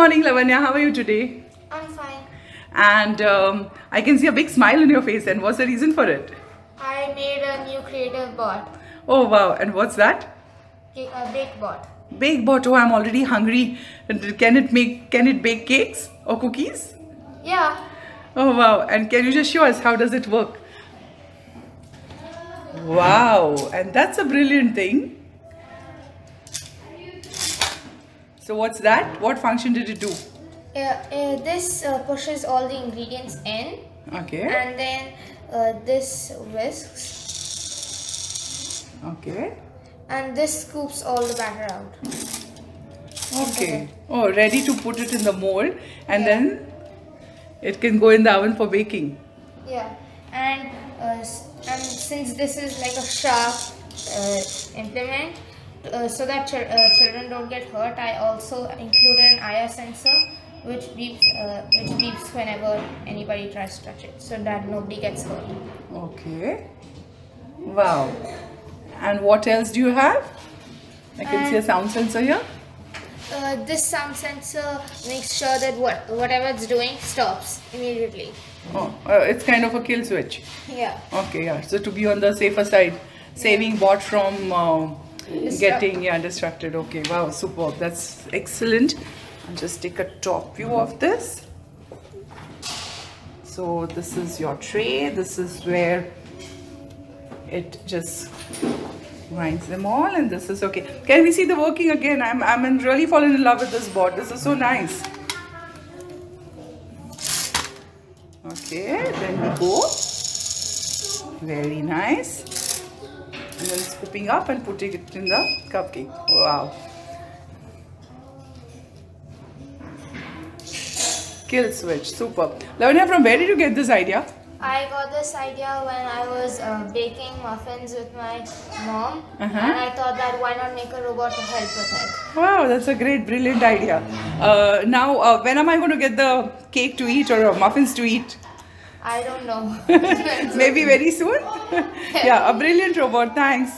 Good morning, Lavanya. How are you today? I'm fine. And um, I can see a big smile on your face. And what's the reason for it? I made a new creative bot, Oh wow! And what's that? A bake bot. Bake bot. Oh, I'm already hungry. Can it make? Can it bake cakes or cookies? Yeah. Oh wow! And can you just show us how does it work? Wow! And that's a brilliant thing. So what's that? What function did it do? Uh, uh, this uh, pushes all the ingredients in, Okay. and then uh, this whisks, Okay. and this scoops all the batter out. Okay. Oh, ready to put it in the mold and Yeah. then it can go in the oven for baking. Yeah. And uh, and since this is like a sharp uh, implement, uh, so that chil- uh, children don't get hurt, I also included an IR sensor. Which beeps, uh, which beeps whenever anybody tries to touch it, so that nobody gets hurt. Okay. Wow. And what else do you have? I can see a sound sensor here. Uh, this sound sensor makes sure that what whatever it's doing stops immediately. Oh, uh, it's kind of a kill switch. Yeah. Okay, yeah. So to be on the safer side, saving bot from uh, getting yeah distracted. Okay, wow, superb. That's excellent. I'll just take a top view of this. So this is your tray. This is where it just grinds them all, and this is okay. Can we see the working again? I'm I'm in really falling in love with this board. This is so nice. Okay, then we go. Very nice. And then scooping up and putting it in the cupcake. Wow. Kill switch, super. Lavanya, from where did you get this idea? I got this idea when I was uh, baking muffins with my mom, Uh-huh. and I thought that why not make a robot to help with it. Wow, that's a great, brilliant idea. Uh, now, uh, when am I going to get the cake to eat or uh, muffins to eat? I don't know. Maybe very soon? yeah, a brilliant robot. Thanks.